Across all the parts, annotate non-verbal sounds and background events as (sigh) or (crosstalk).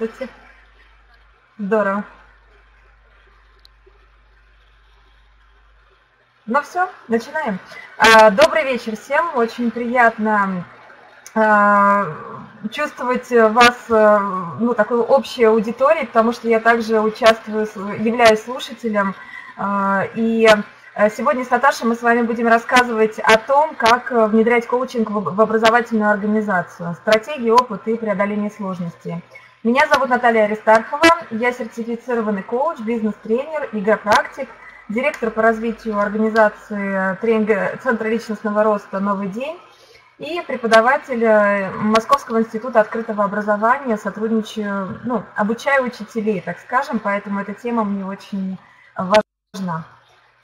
Здравствуйте. Здорово. Ну все, начинаем. А, добрый вечер всем. Очень приятно а, чувствовать вас, э, ну, такой общей аудиторией, потому что я также участвую, являюсь слушателем. А, и э, сегодня с Наташей мы с вами будем рассказывать о том, как внедрять коучинг в образовательную организацию, стратегии, опыт и преодоление сложностей. Меня зовут Наталья Аристархова, я сертифицированный коуч, бизнес-тренер, игропрактик, директор по развитию организации тренинга Центра личностного роста «Новый день» и преподаватель э, Московского института открытого образования, сотрудничаю, ну, обучаю учителей, так скажем, поэтому эта тема мне очень важна.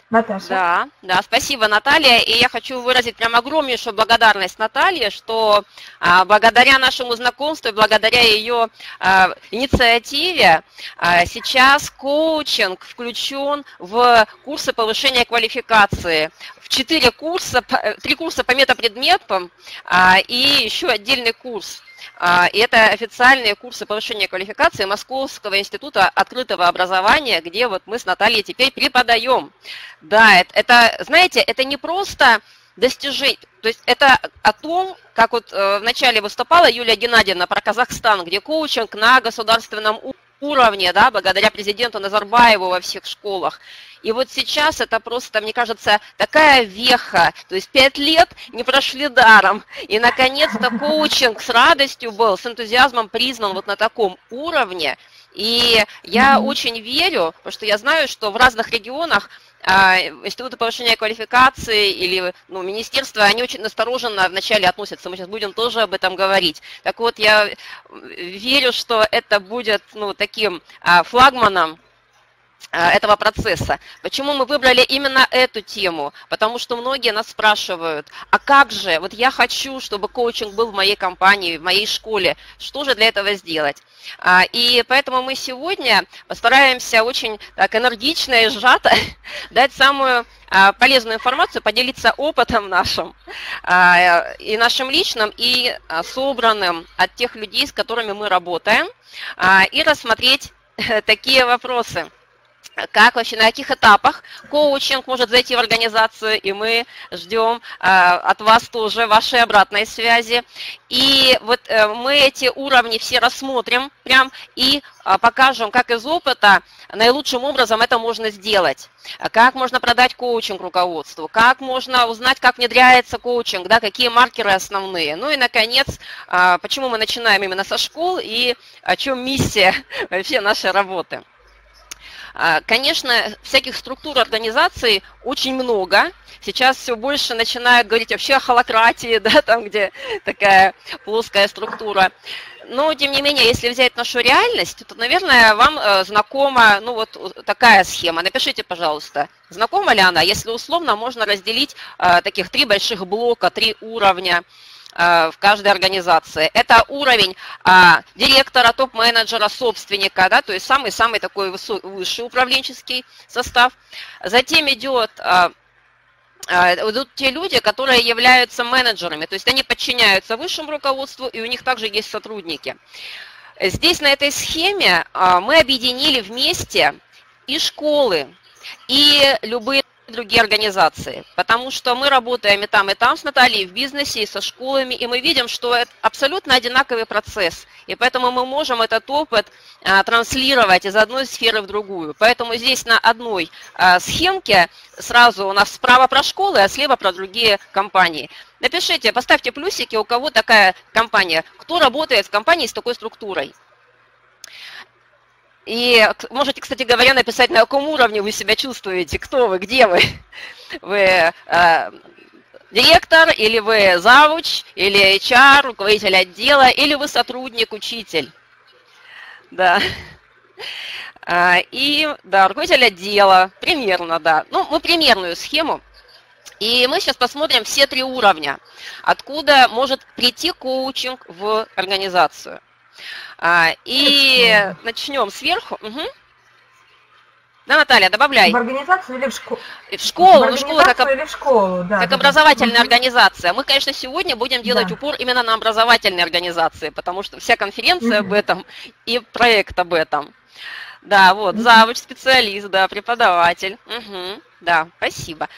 Наташа. Да, да, спасибо, Наталья. И я хочу выразить прям огромнейшую благодарность Наталье, что а, благодаря нашему знакомству, благодаря ее а, инициативе, а, сейчас коучинг включен в курсы повышения квалификации. Четыре курса, три курса по метапредметам а, и еще отдельный курс а, и это официальные курсы повышения квалификации Московского института открытого образования, где вот мы с Натальей теперь преподаем. Да, это, это знаете, это не просто достижение, то есть это о том, как вот э, вначале выступала Юлия Геннадьевна про Казахстан, где коучинг на государственном уровне, да, благодаря президенту Назарбаеву во всех школах. И вот сейчас это просто, мне кажется, такая веха. То есть пять лет не прошли даром. И, наконец-то, коучинг с радостью был, с энтузиазмом признан вот на таком уровне. И я очень верю, потому что я знаю, что в разных регионах а, институты повышения квалификации или ну, министерства, они очень настороженно вначале относятся. Мы сейчас будем тоже об этом говорить. Так вот, я верю, что это будет ну, таким а, флагманом этого процесса. Почему мы выбрали именно эту тему? Потому что многие нас спрашивают, а как же, вот я хочу, чтобы коучинг был в моей компании, в моей школе, что же для этого сделать? А, и поэтому мы сегодня постараемся очень так энергично и сжато (laughs) дать самую а, полезную информацию, поделиться опытом нашим а, и нашим личным, и собранным от тех людей, с которыми мы работаем, и рассмотреть (laughs) такие вопросы – как вообще, на каких этапах коучинг может зайти в организацию, и мы ждем э, от вас тоже вашей обратной связи. И вот э, мы эти уровни все рассмотрим прям и э, покажем, как из опыта наилучшим образом это можно сделать. Как можно продать коучинг руководству, как можно узнать, как внедряется коучинг, да, какие маркеры основные. Ну и, наконец, э, почему мы начинаем именно со школ и о чем миссия (laughs) вообще нашей работы. А, конечно, всяких структур организации очень много. Сейчас все больше начинают говорить вообще о холократии, (laughs) да, там, где такая плоская структура. Но, тем не менее, если взять нашу реальность, то, наверное, вам э, знакома ну, вот такая схема. Напишите, пожалуйста, знакома ли она? Если условно, можно разделить э, таких три больших блока, три уровня. Э, в каждой организации. Это уровень а, директора, топ-менеджера, собственника, да, то есть самый-самый такой высший управленческий состав. Затем идет а, а, идут те люди, которые являются менеджерами, то есть они подчиняются высшему руководству, и у них также есть сотрудники. Здесь на этой схеме мы объединили вместе и школы, и любые другие организации, потому что мы работаем и там, и там с Натальей в бизнесе, и со школами, и мы видим, что это абсолютно одинаковый процесс, и поэтому мы можем этот опыт а, транслировать из одной сферы в другую. Поэтому здесь на одной а, схемке сразу у нас справа про школы, а слева про другие компании. Напишите, поставьте плюсики, у кого такая компания, кто работает в компании с такой структурой. И можете, кстати говоря, написать, на каком уровне вы себя чувствуете, кто вы, где вы. (laughs) Вы э, директор, или вы завуч, или HR, руководитель отдела, или вы сотрудник, учитель. Да. (laughs) А, и, да, руководитель отдела, примерно, да. Ну, мы примерную схему. И мы сейчас посмотрим все три уровня, откуда может прийти коучинг в организацию. А, и начнем сверху. Угу. Да, Наталья, добавляй. В организацию или в школу? В школу, в ну, школу как, или в школу, да. Как да, образовательная да. организация. Мы, конечно, сегодня будем делать да. упор именно на образовательные организации, потому что вся конференция угу. об этом и проект об этом. Да, вот, завуч, специалист, да, преподаватель. Угу, да, спасибо.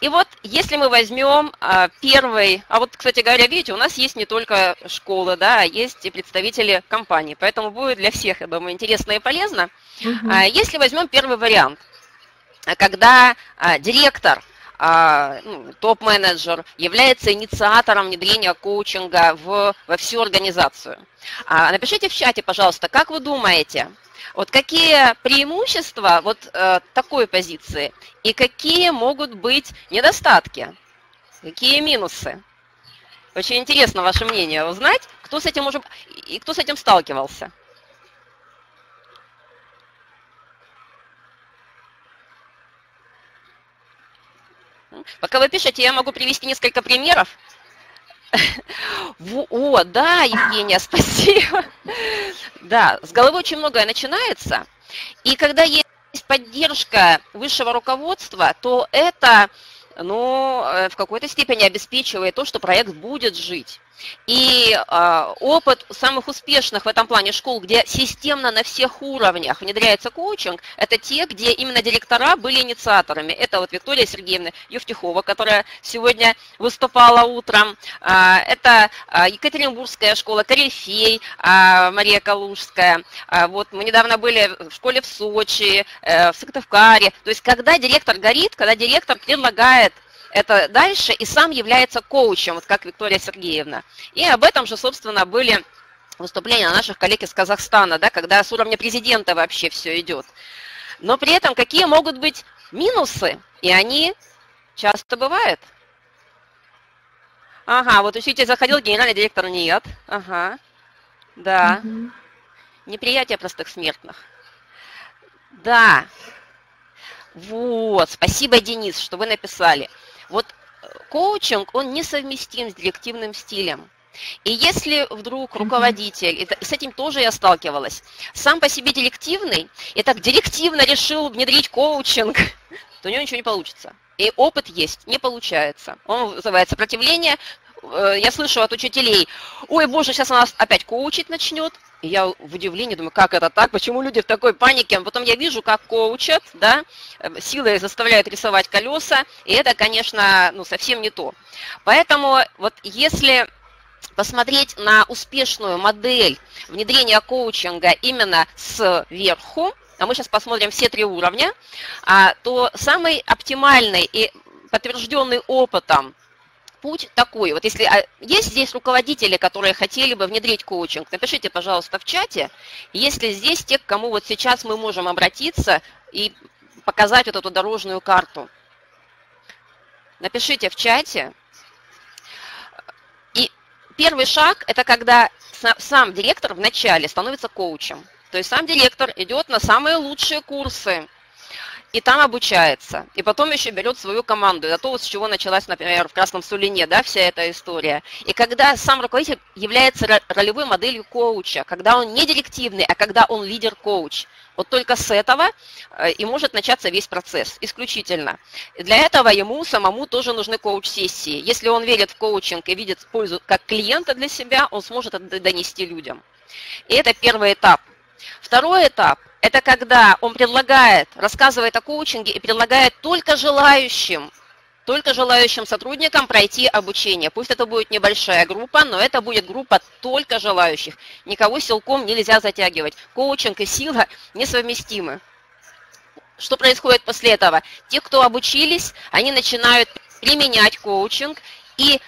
И вот если мы возьмем а, первый, а вот, кстати говоря, видите, у нас есть не только школы, да, есть и представители компаний, поэтому будет для всех, я думаю, интересно и полезно. Угу. А, если возьмем первый вариант, когда а, директор а, топ-менеджер является инициатором внедрения коучинга в, во всю организацию. А, напишите в чате, пожалуйста, как вы думаете, вот какие преимущества вот э, такой позиции и какие могут быть недостатки, какие минусы? Очень интересно ваше мнение узнать, кто с этим уже и кто с этим сталкивался. Пока вы пишете, я могу привести несколько примеров. О, да, Евгения, (laughs) спасибо. Да, с головы очень многое начинается. И когда есть поддержка высшего руководства, то это ну, э, в какой-то степени обеспечивает то, что проект будет жить. И э, опыт самых успешных в этом плане школ, где системно на всех уровнях внедряется коучинг, это те, где именно директора были инициаторами. Это вот Виктория Сергеевна Евтихова, которая сегодня выступала утром. Э, это э, Екатеринбургская школа, Корифей, э, Мария Калужская. Э, вот мы недавно были в школе в Сочи, э, в Сыктывкаре. То есть когда директор горит, когда директор предлагает это дальше и сам является коучем, вот как Виктория Сергеевна. И об этом же, собственно, были выступления наших коллег из Казахстана, да, когда с уровня президента вообще все идет. Но при этом какие могут быть минусы, и они часто бывают. Ага, вот учитель заходил, генеральный директор нет. Ага, да. Угу. Неприятие простых смертных. Да. Вот, спасибо, Денис, что вы написали. Вот э, коучинг, он несовместим с директивным стилем. И если вдруг руководитель, и с этим тоже я сталкивалась, сам по себе директивный, и так директивно решил внедрить коучинг, (laughs) то у него ничего не получится. И опыт есть, не получается. Он вызывает сопротивление. Э, я слышу от учителей, ой, боже, сейчас она нас опять коучить начнет. И я в удивлении думаю, как это так, почему люди в такой панике. А потом я вижу, как коучат, да, силой заставляют рисовать колеса, и это, конечно, ну, совсем не то. Поэтому вот если посмотреть на успешную модель внедрения коучинга именно сверху, а мы сейчас посмотрим все три уровня, а, то самый оптимальный и подтвержденный опытом путь такой. Вот если а, есть здесь руководители, которые хотели бы внедрить коучинг, напишите, пожалуйста, в чате, если здесь те, к кому вот сейчас мы можем обратиться и показать вот эту дорожную карту. Напишите в чате. И первый шаг – это когда сам директор вначале становится коучем. То есть сам директор идет на самые лучшие курсы, и там обучается, и потом еще берет свою команду. Это то, с чего началась, например, в Красном Сулине, да, вся эта история. И когда сам руководитель является ролевой моделью коуча, когда он не директивный, а когда он лидер-коуч, вот только с этого э, и может начаться весь процесс, исключительно. Для этого ему самому тоже нужны коуч-сессии. Если он верит в коучинг и видит пользу как клиента для себя, он сможет это донести людям. И это первый этап. Второй этап это когда он предлагает, рассказывает о коучинге и предлагает только желающим, только желающим сотрудникам пройти обучение. Пусть это будет небольшая группа, но это будет группа только желающих. Никого силком нельзя затягивать. Коучинг и сила несовместимы. Что происходит после этого? Те, кто обучились, они начинают применять коучинг и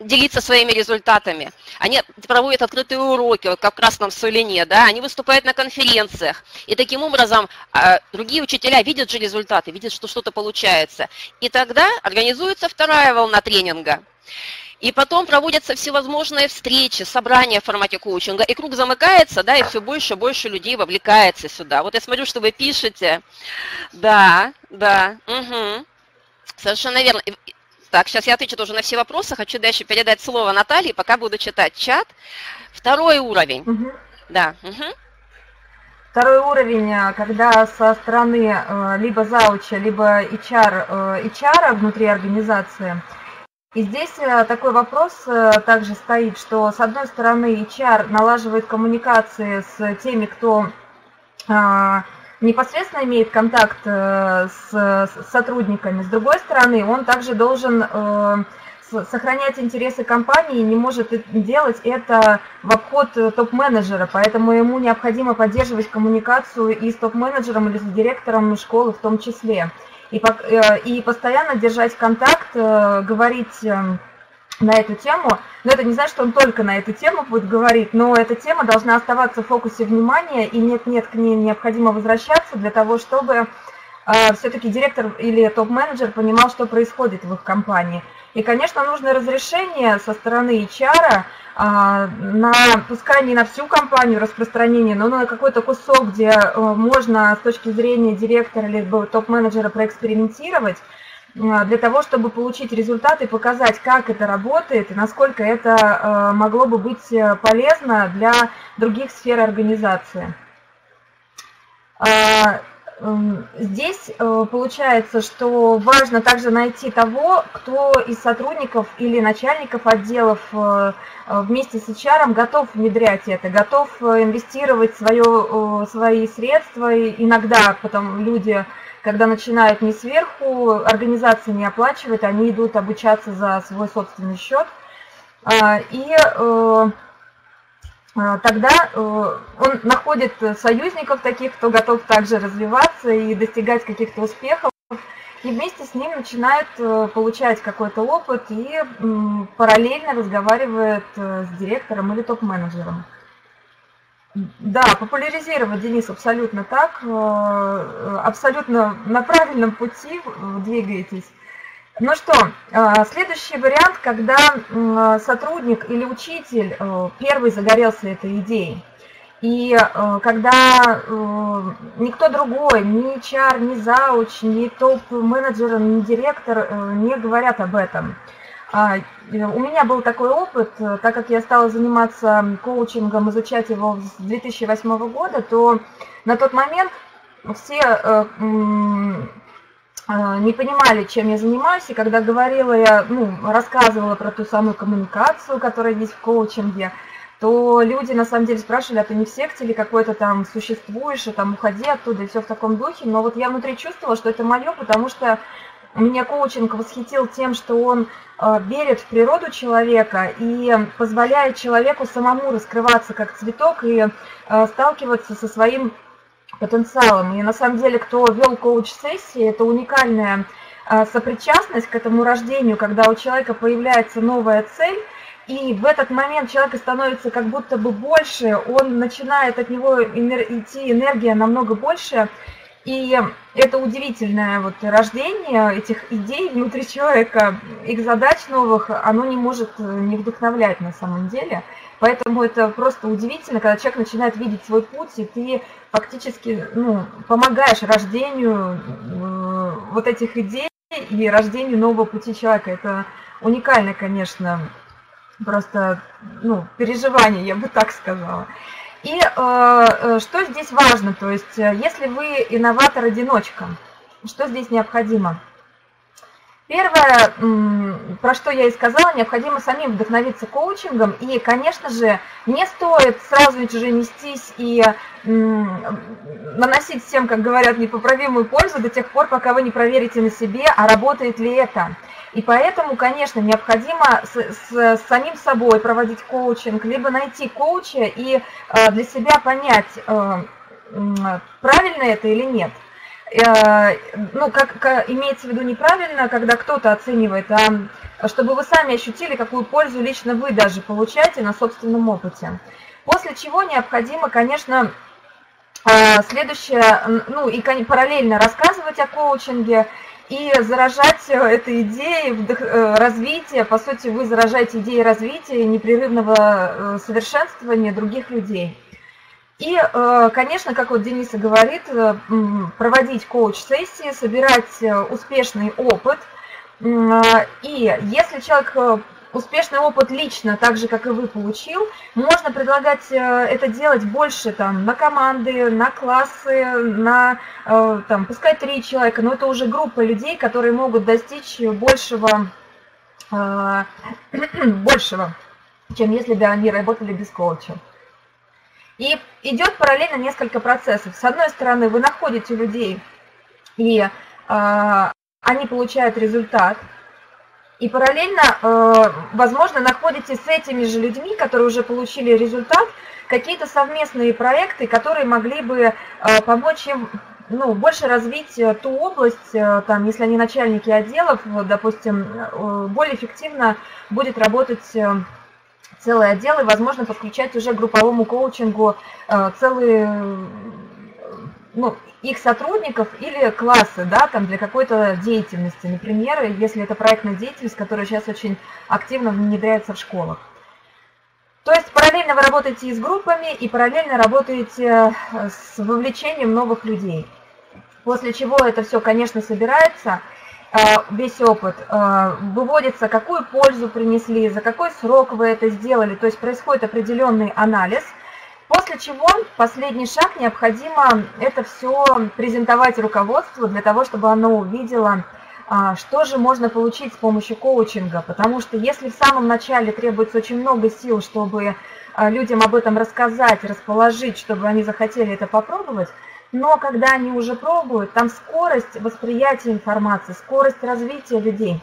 делиться своими результатами. Они проводят открытые уроки, вот как в Красном Солине, да, они выступают на конференциях. И таким образом а, другие учителя видят же результаты, видят, что что-то получается. И тогда организуется вторая волна тренинга. И потом проводятся всевозможные встречи, собрания в формате коучинга, и круг замыкается, да, и все больше и больше людей вовлекается сюда. Вот я смотрю, что вы пишете. Да, да, угу. Совершенно верно. Так, сейчас я отвечу тоже на все вопросы. Хочу дальше передать слово Наталье, пока буду читать чат. Второй уровень. Угу. Да. Угу. Второй уровень, когда со стороны либо зауча, либо HR, HR внутри организации. И здесь такой вопрос также стоит, что с одной стороны HR налаживает коммуникации с теми, кто непосредственно имеет контакт с сотрудниками, с другой стороны он также должен сохранять интересы компании, не может делать это в обход э, топ-менеджера, поэтому ему необходимо поддерживать коммуникацию и с топ-менеджером или с директором школы в том числе. И, э, и постоянно держать контакт, э, говорить на эту тему, но это не значит, что он только на эту тему будет говорить, но эта тема должна оставаться в фокусе внимания, и нет-нет, к ней необходимо возвращаться для того, чтобы все-таки директор или топ-менеджер понимал, что происходит в их компании. И, конечно, нужно разрешение со стороны HR а, на, пускай не на всю компанию распространение, но на какой-то кусок, где э, можно с точки зрения директора или топ-менеджера проэкспериментировать, э, для того, чтобы получить результаты, показать, как это работает и насколько это э, могло бы быть полезно для других сфер организации. А, Эм, здесь э, получается, что важно также найти того, кто из сотрудников или начальников отделов э, э, вместе с HR готов внедрять это, готов инвестировать свое, свои средства. Иногда потом люди, когда начинают не сверху, организация не оплачивает, они идут обучаться за свой собственный счет. А, и а, тогда э, он находит союзников таких, кто готов также развиваться и достигать каких-то успехов, и вместе с ним начинает э, получать какой-то опыт и параллельно разговаривает э, с директором или топ-менеджером. Да, популяризировать, Денис, абсолютно так, абсолютно на правильном пути двигаетесь. Ну что, а, следующий вариант, когда сотрудник или учитель э, первый загорелся этой идеей. И э, когда э, никто другой, ни HR, ни зауч, ни топ-менеджер, ни директор не говорят об этом. А, у меня был такой опыт, так как я стала заниматься коучингом, изучать его с 2008 года, то на тот момент все а, не понимали, чем я занимаюсь, и когда говорила я, ну, рассказывала про ту самую коммуникацию, которая есть в коучинге, то люди на самом деле спрашивали, а ты не в секте или какой-то там существуешь, и там уходи оттуда, и все в таком духе. Но вот я внутри чувствовала, что это мое, потому что меня коучинг восхитил тем, что он э, верит в природу человека и позволяет человеку самому раскрываться как цветок и э, сталкиваться со своим потенциалом. И на самом деле, кто вел коуч-сессии, это уникальная а, сопричастность к этому рождению, когда у человека появляется новая цель, и в этот момент человек становится как будто бы больше, он начинает от него идти энергия намного больше, и это удивительное вот рождение этих идей внутри человека, их задач новых, оно не может э, не вдохновлять на самом деле. Поэтому это просто удивительно, когда человек начинает видеть свой путь, и ты фактически ну, помогаешь рождению э, вот этих идей и рождению нового пути человека. Это уникально, конечно, просто ну, переживание, я бы так сказала. И э, э что здесь важно? То есть, э, если вы инноватор-одиночка, что здесь необходимо? Первое, про что я и сказала, необходимо самим вдохновиться коучингом. И, конечно же, не стоит сразу же нестись и наносить всем, как говорят, непоправимую пользу до тех пор, пока вы не проверите на себе, а работает ли это. И поэтому, конечно, необходимо с, с, с самим собой проводить коучинг, либо найти коуча и э, для себя понять, э, правильно это или нет. Э, ну, как, как имеется в виду неправильно, когда кто-то оценивает, а чтобы вы сами ощутили, какую пользу лично вы даже получаете на собственном опыте. После чего необходимо, конечно, э, следующее, ну и параллельно рассказывать о коучинге и заражать этой идеей э, развития, по сути, вы заражаете идеей развития непрерывного совершенствования других людей. И, э, конечно, как вот Дениса говорит, э, проводить коуч-сессии, собирать э, успешный опыт. И если человек успешный опыт лично, так же, как и вы, получил, можно предлагать э, это делать больше там, на команды, на классы, на, э, там, пускай три человека, но это уже группа людей, которые могут достичь большего, э, (clears throat) большего чем если бы они работали без коуча. И идет параллельно несколько процессов. С одной стороны, вы находите людей, и они получают результат, и параллельно, э, возможно, находите с этими же людьми, которые уже получили результат, какие-то совместные проекты, которые могли бы э, помочь им ну, больше развить э, ту область, там, если они начальники отделов, допустим, более эффективно будет работать целый отдел и, возможно, подключать уже к групповому коучингу целые ну, их сотрудников или классы, да, там для какой-то деятельности, например, если это проектная деятельность, которая сейчас очень активно внедряется в школах. То есть параллельно вы работаете и с группами, и параллельно работаете э, с вовлечением новых людей. После чего это все, конечно, собирается – Э, весь опыт, э, выводится, какую пользу принесли, за какой срок вы это сделали, то есть происходит определенный анализ, после чего последний шаг необходимо это все презентовать руководству для того, чтобы оно увидело, э, что же можно получить с помощью коучинга, потому что если в самом начале требуется очень много сил, чтобы людям об этом рассказать, расположить, чтобы они захотели это попробовать, но когда они уже пробуют, там скорость восприятия информации, скорость развития людей,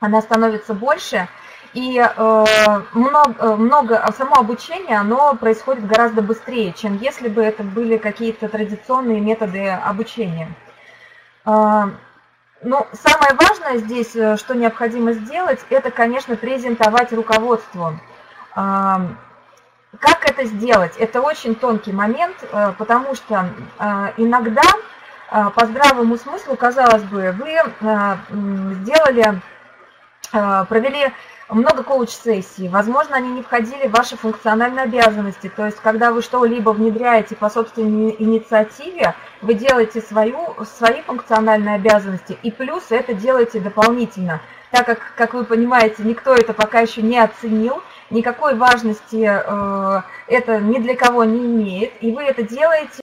она становится больше, и э, много, э, много, а само обучение, оно происходит гораздо быстрее, чем если бы это были какие-то традиционные методы обучения. Э, ну, самое важное здесь, э, что необходимо сделать, это, конечно, презентовать руководству. Э, как это сделать? Это очень тонкий момент, э, потому что э, иногда э, по здравому смыслу, казалось бы, вы сделали, провели много коуч-сессий, возможно, они не входили в ваши функциональные обязанности, то есть когда вы что-либо внедряете по собственной инициативе, вы делаете свою, свои функциональные обязанности и плюс это делаете дополнительно, так как, как вы понимаете, никто это пока еще не оценил, никакой важности э, это ни для кого не имеет, и вы это делаете,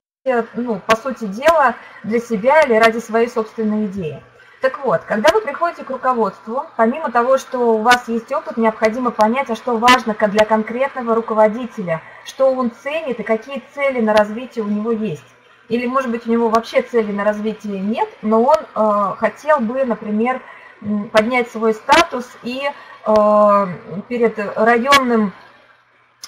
ну, по сути дела, для себя или ради своей собственной идеи. Так вот, когда вы приходите к руководству, помимо того, что у вас есть опыт, необходимо понять, а что важно для конкретного руководителя, что он ценит и какие цели на развитие у него есть. Или, может быть, у него вообще цели на развитие нет, но он э, хотел бы, например, поднять свой статус и Э, перед районным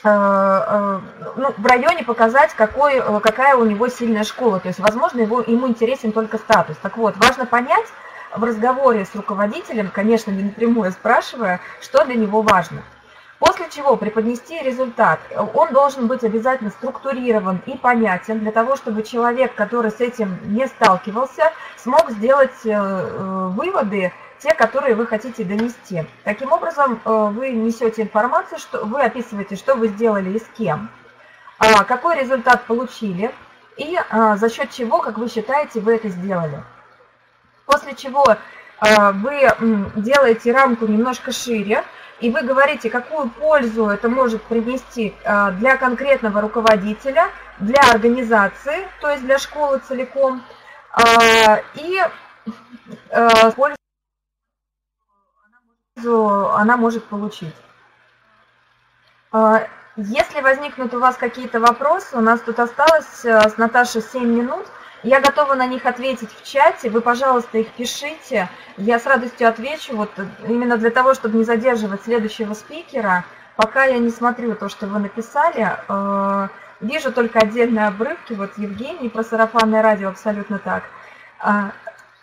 э, э, ну, в районе показать, какой, какая у него сильная школа. То есть, возможно, его, ему интересен только статус. Так вот, важно понять в разговоре с руководителем, конечно, не напрямую спрашивая, что для него важно. После чего преподнести результат. Он должен быть обязательно структурирован и понятен для того, чтобы человек, который с этим не сталкивался, смог сделать выводы те, которые вы хотите донести. Таким образом, э, вы несете информацию, что вы описываете, что вы сделали и с кем, а, какой результат получили и а, за счет чего, как вы считаете, вы это сделали. После чего а, вы делаете рамку немножко шире, и вы говорите, какую пользу это может принести для конкретного руководителя, для организации, то есть для школы целиком, и пользу она может получить. Если возникнут у вас какие-то вопросы, у нас тут осталось э, с Наташей 7 минут, я готова на них ответить в чате, вы, пожалуйста, их пишите, я с радостью отвечу, вот именно для того, чтобы не задерживать следующего спикера, пока я не смотрю то, что вы написали, э, вижу только отдельные обрывки, вот Евгений про сарафанное радио абсолютно так. А,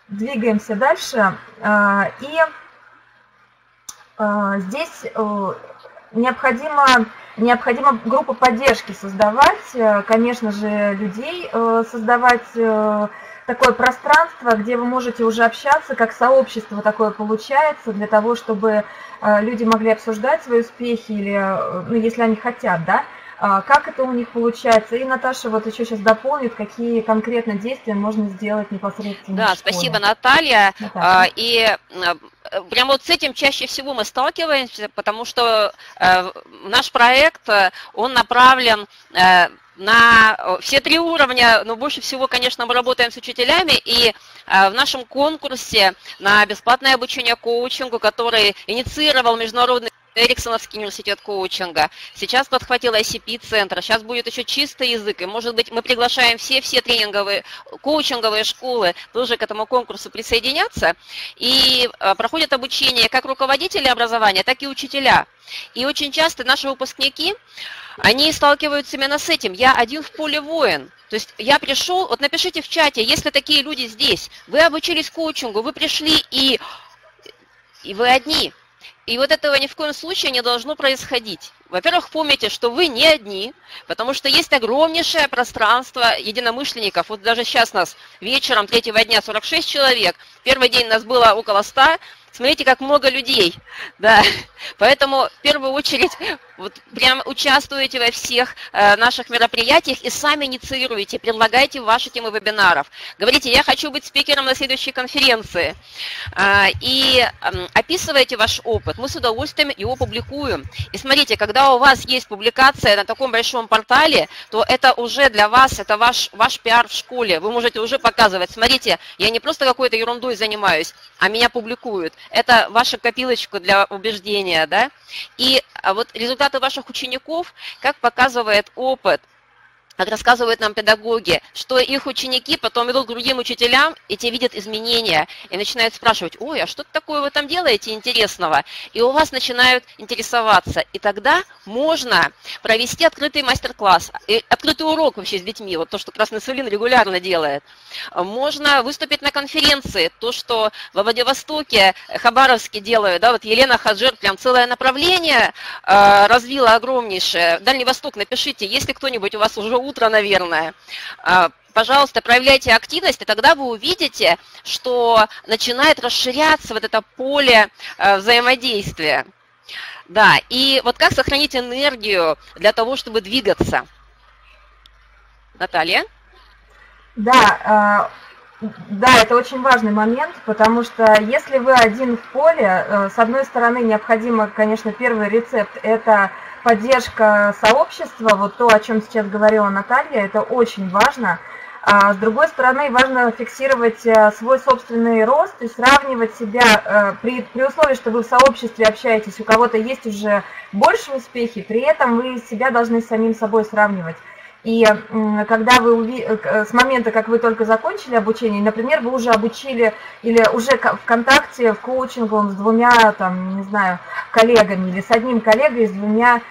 двигаемся дальше, а, и здесь э, необходимо, необходимо группу поддержки создавать, э, конечно же, людей э, создавать такое пространство, где вы можете уже общаться, как сообщество такое получается, для того, чтобы люди могли обсуждать свои успехи, или, ну, если они хотят, да, а, как это у них получается. И Наташа вот еще сейчас дополнит, какие конкретно действия можно сделать непосредственно. Да, спасибо, Наталья. Наталья. И прямо вот с этим чаще всего мы сталкиваемся, потому что э, наш проект, э, он направлен э, на все три уровня, но больше всего, конечно, мы работаем с учителями, и в нашем конкурсе на бесплатное обучение коучингу, который инициировал Международный Эриксоновский университет коучинга. Сейчас подхватил ICP-центр. Сейчас будет еще чистый язык. И, может быть, мы приглашаем все-все тренинговые, коучинговые школы тоже к этому конкурсу присоединяться. И э, проходят обучение как руководители образования, так и учителя. И очень часто наши выпускники, они сталкиваются именно с этим. Я один в поле воин. То есть я пришел, вот напишите в чате, если такие люди здесь, вы обучились коучингу, вы пришли и, и вы одни. И вот этого ни в коем случае не должно происходить. Во-первых, помните, что вы не одни, потому что есть огромнейшее пространство единомышленников. Вот даже сейчас нас вечером третьего дня 46 человек. Первый день нас было около 100. Смотрите, как много людей. Да. Поэтому в первую очередь вот прям участвуете во всех э, наших мероприятиях и сами инициируете, предлагайте ваши темы вебинаров. Говорите, я хочу быть спикером на следующей конференции. Э, и описывайте ваш опыт. Мы с удовольствием его публикуем. И смотрите, когда у вас есть публикация на таком большом портале, то это уже для вас, это ваш, ваш пиар в школе. Вы можете уже показывать, смотрите, я не просто какой-то ерундой занимаюсь, а меня публикуют. Это ваша копилочка для убеждения, да? И а вот результаты ваших учеников, как показывает опыт, как рассказывают нам педагоги, что их ученики потом идут к другим учителям, и те видят изменения, и начинают спрашивать, ой, а что такое вы там делаете интересного? И у вас начинают интересоваться. И тогда можно провести открытый мастер-класс, открытый урок вообще с детьми, вот то, что Красный Сулин регулярно делает. Можно выступить на конференции, то, что во Владивостоке, Хабаровске делают, да, вот Елена Хаджир прям целое направление э, развила огромнейшее. Дальний Восток, напишите, если кто-нибудь у вас уже утро, наверное. А, пожалуйста, проявляйте активность, и тогда вы увидите, что начинает расширяться вот это поле а, взаимодействия. Да, и вот как сохранить энергию для того, чтобы двигаться? Наталья? Да, а, да, это очень важный момент, потому что если вы один в поле, э, с одной стороны, необходимо, конечно, первый рецепт – это поддержка сообщества, вот то, о чем сейчас говорила Наталья, это очень важно. А с другой стороны, важно фиксировать э, свой собственный рост и сравнивать себя э, при, при условии, что вы в сообществе общаетесь, у кого-то есть уже больше успехи, при этом вы себя должны с самим собой сравнивать. И когда вы уви... Э, с момента, как вы только закончили обучение, например, вы уже обучили или уже в контакте, в коучинговом с двумя, там, не знаю, коллегами или с одним коллегой, с двумя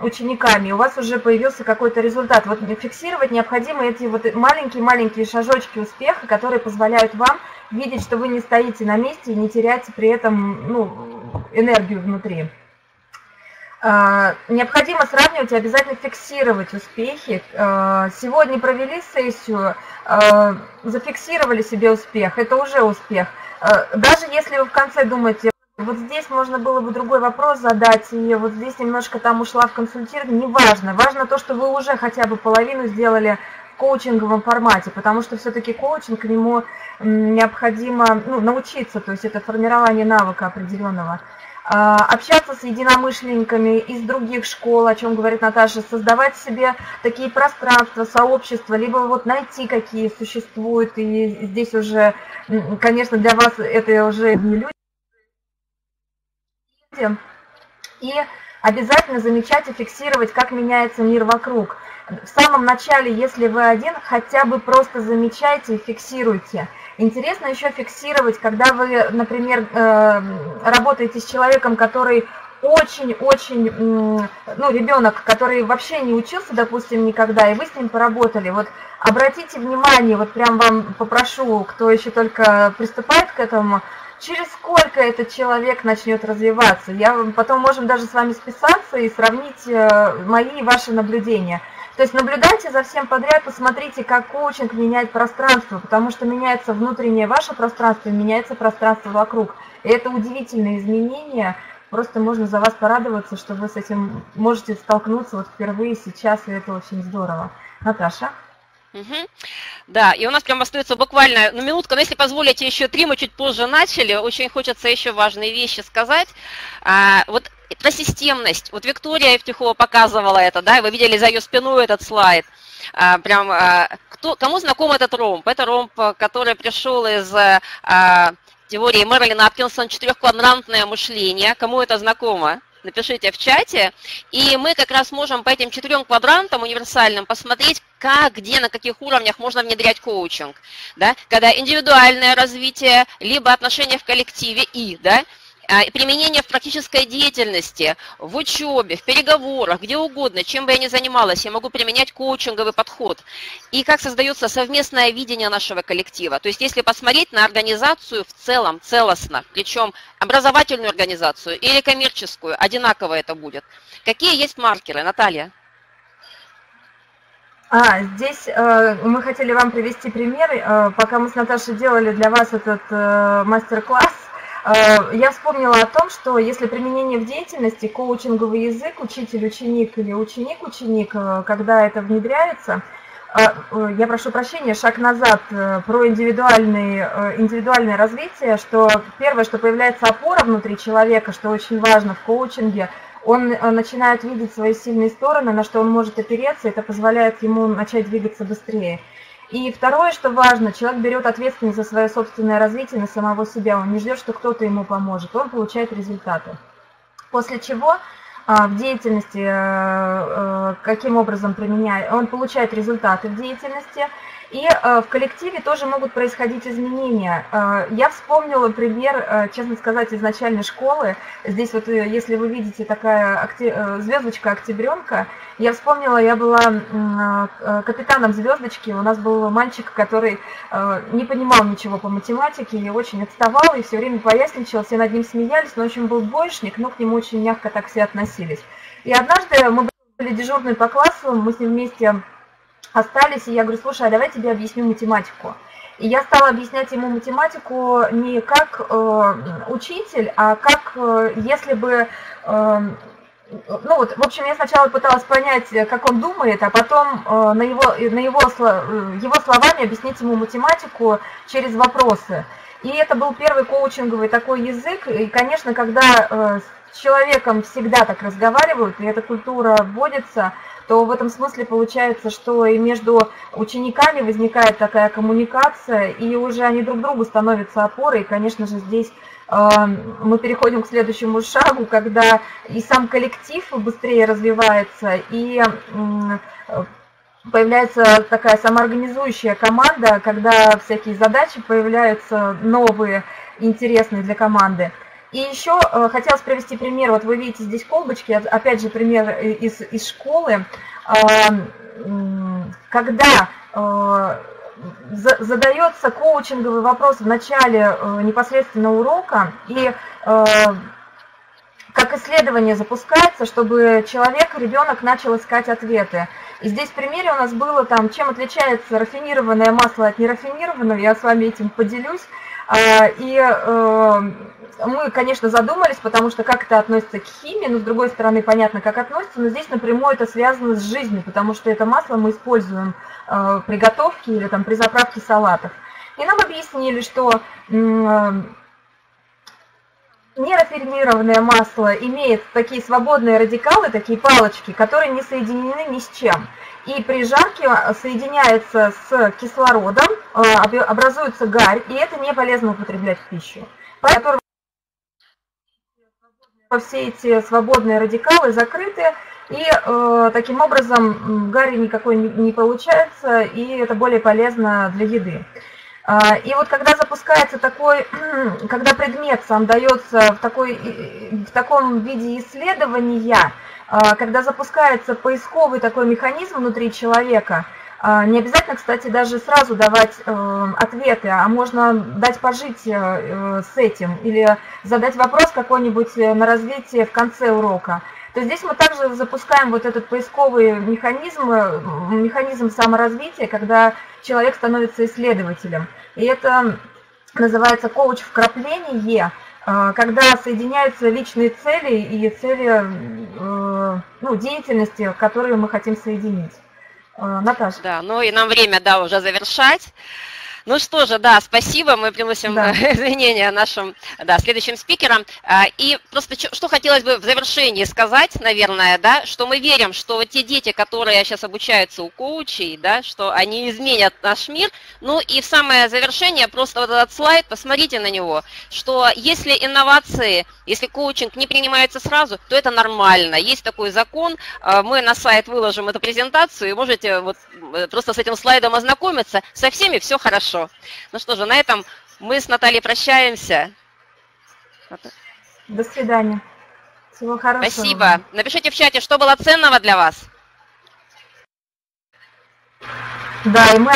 учениками, у вас уже появился какой-то результат. Вот фиксировать необходимо эти вот маленькие-маленькие шажочки успеха, которые позволяют вам видеть, что вы не стоите на месте и не теряете при этом ну, энергию внутри. А, необходимо сравнивать и обязательно фиксировать успехи. А, сегодня провели сессию, а, зафиксировали себе успех, это уже успех. Даже если вы в конце думаете, вот здесь можно было бы другой вопрос задать, и вот здесь немножко там ушла в консультирование, неважно. Важно то, что вы уже хотя бы половину сделали в коучинговом формате, потому что все-таки коучинг, к нему необходимо ну, научиться, то есть это формирование навыка определенного. А, общаться с единомышленниками из других школ, о чем говорит Наташа, создавать себе такие пространства, сообщества, либо вот найти, какие существуют, и здесь уже, конечно, для вас это уже не люди. И обязательно замечать и фиксировать, как меняется мир вокруг. В самом начале, если вы один, хотя бы просто замечайте и фиксируйте – Интересно еще фиксировать, когда вы, например, э, работаете с человеком, который очень-очень, ну, ребенок, который вообще не учился, допустим, никогда, и вы с ним поработали, вот обратите внимание, вот прям вам попрошу, кто еще только приступает к этому, через сколько этот человек начнет развиваться. Я потом можем даже с вами списаться и сравнить э, мои и ваши наблюдения – то есть наблюдайте за всем подряд, посмотрите, как коучинг меняет пространство, потому что меняется внутреннее ваше пространство меняется пространство вокруг. И это удивительные изменения, просто можно за вас порадоваться, что вы с этим можете столкнуться вот впервые сейчас, и это очень здорово. Наташа? Угу. Да, и у нас прям остается буквально ну, минутка, но если позволите, еще три, мы чуть позже начали, очень хочется еще важные вещи сказать. А, вот про системность. Вот Виктория Евтюхова показывала это, да, вы видели за ее спиной этот слайд. А, прям, а, кто, кому знаком этот ромб? Это ромб, который пришел из а, теории Мерлина Апкинсона «Четырехквадрантное мышление». Кому это знакомо? напишите в чате, и мы как раз можем по этим четырем квадрантам универсальным посмотреть, как, где, на каких уровнях можно внедрять коучинг, да, когда индивидуальное развитие, либо отношения в коллективе и, да, применение в практической деятельности, в учебе, в переговорах, где угодно, чем бы я ни занималась, я могу применять коучинговый подход. И как создается совместное видение нашего коллектива. То есть если посмотреть на организацию в целом, целостно, причем образовательную организацию или коммерческую, одинаково это будет. Какие есть маркеры, Наталья? А, здесь э, мы хотели вам привести пример. Э, пока мы с Наташей делали для вас этот э, мастер-класс, я вспомнила о том, что если применение в деятельности, коучинговый язык, учитель-ученик или ученик-ученик, э, когда это внедряется, э, я прошу прощения, шаг назад про индивидуальное, индивидуальное развитие, что первое, что появляется опора внутри человека, что очень важно в коучинге, он начинает видеть свои сильные стороны, на что он может опереться, это позволяет ему начать двигаться быстрее. И второе, что важно, человек берет ответственность за свое собственное развитие на самого себя, он не ждет, что кто-то ему поможет, он получает результаты. После чего а, в деятельности, э, э, каким образом применяет, он получает результаты в деятельности, и э, в коллективе тоже могут происходить изменения. Э, я вспомнила пример, э, честно сказать, из начальной школы. Здесь вот, если вы видите, такая звездочка октябренка, я вспомнила, я была капитаном звездочки, у нас был мальчик, который не понимал ничего по математике и очень отставал, и все время поясничал, все над ним смеялись, но очень был двоечник, но к нему очень мягко так все относились. И однажды мы были дежурные по классу, мы с ним вместе остались, и я говорю, слушай, а давай тебе объясню математику. И я стала объяснять ему математику не как э, учитель, а как э, если бы... Э, ну вот, в общем, я сначала пыталась понять, как он думает, а потом э, на, его, на его, э, его словами объяснить ему математику через вопросы. И это был первый коучинговый такой язык. И, конечно, когда э, с человеком всегда так разговаривают, и эта культура вводится, то в этом смысле получается, что и между учениками возникает такая коммуникация, и уже они друг другу становятся опорой. И, конечно же, здесь э, мы переходим к следующему шагу, когда и сам коллектив быстрее развивается, и появляется такая самоорганизующая команда, когда всякие задачи появляются новые, интересные для команды. И еще э, хотелось привести пример. Вот вы видите здесь колбочки, опять же пример из, из школы. Э, когда э, задается коучинговый вопрос в начале э, непосредственно урока, и э, как исследование запускается, чтобы человек, ребенок начал искать ответы. И здесь в примере у нас было там, чем отличается рафинированное масло от нерафинированного, я с вами этим поделюсь. А, и э, мы, конечно, задумались, потому что как это относится к химии, но с другой стороны понятно, как относится, но здесь напрямую это связано с жизнью, потому что это масло мы используем э, при готовке или там при заправке салатов. И нам объяснили, что нерафинированное масло имеет такие свободные радикалы, такие палочки, которые не соединены ни с чем. И при жарке соединяется с кислородом, э, образуется гарь, и это не полезно употреблять в пищу. Поэтому все эти свободные радикалы закрыты, и э, таким образом гарри никакой не, не получается, и это более полезно для еды. А, и вот когда запускается такой, (clears throat) когда предмет сам дается в, такой, в таком виде исследования, а, когда запускается поисковый такой механизм внутри человека, не обязательно, кстати, даже сразу давать э, ответы, а можно дать пожить э, с этим или задать вопрос какой-нибудь э, на развитие в конце урока то здесь мы также запускаем вот этот поисковый механизм, механизм саморазвития, когда человек становится исследователем. И это называется коуч вкрапление, э, когда соединяются личные цели и цели э, ну, деятельности, которые мы хотим соединить. Наташа. Да, ну и нам время, да, уже завершать. Ну что же, да, спасибо. Мы приносим да. (laughs) извинения нашим да, следующим спикерам. А, и просто что хотелось бы в завершении сказать, наверное, да, что мы верим, что вот те дети, которые сейчас обучаются у коучей, да, что они изменят наш мир. Ну и в самое завершение, просто вот этот слайд, посмотрите на него, что если инновации, если коучинг не принимается сразу, то это нормально. Есть такой закон, а, мы на сайт выложим эту презентацию, и можете вот э, просто с этим слайдом ознакомиться. Со всеми все хорошо хорошо. Ну что же, на этом мы с Натальей прощаемся. До свидания. Всего хорошего. Спасибо. Напишите в чате, что было ценного для вас. Да, и мы